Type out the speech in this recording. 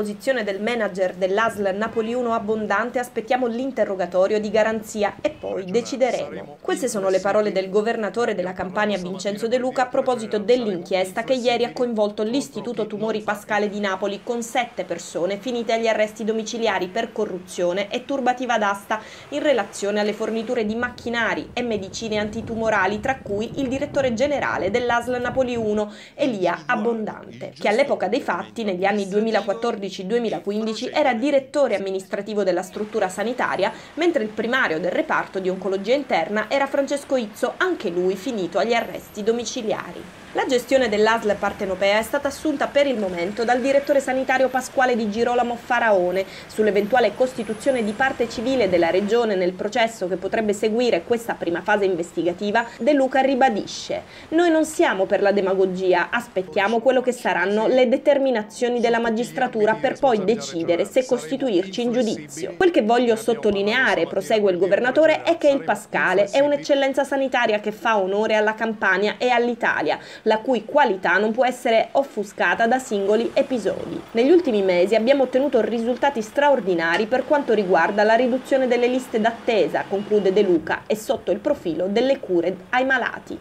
posizione del manager dell'ASL Napoli 1 Abbondante aspettiamo l'interrogatorio di garanzia e poi decideremo. Queste sono le parole del governatore della Campania Vincenzo De Luca a proposito dell'inchiesta che ieri ha coinvolto l'Istituto Tumori Pascale di Napoli con sette persone finite agli arresti domiciliari per corruzione e turbativa d'asta in relazione alle forniture di macchinari e medicine antitumorali tra cui il direttore generale dell'ASL Napoli 1 Elia Abbondante, che all'epoca dei fatti negli anni 2014-2015 era direttore amministrativo della struttura sanitaria, mentre il primario del reparto di oncologia interna era Francesco Izzo, anche lui finito agli arresti domiciliari. La gestione dell'ASL partenopea è stata assunta per il momento dal direttore sanitario Pasquale Di Girolamo Faraone. Sull'eventuale costituzione di parte civile della regione nel processo che potrebbe seguire questa prima fase investigativa, De Luca ribadisce: Noi non siamo per la demagogia, aspettiamo quello che saranno le determinazioni della magistratura per poi decidere se costituirci in giudizio. Quel che voglio sottolineare, prosegue il governatore, è che il Pascale è un'eccellenza sanitaria che fa onore alla Campania e all'Italia la cui qualità non può essere offuscata da singoli episodi. Negli ultimi mesi abbiamo ottenuto risultati straordinari per quanto riguarda la riduzione delle liste d'attesa, conclude De Luca, e sotto il profilo delle cure ai malati.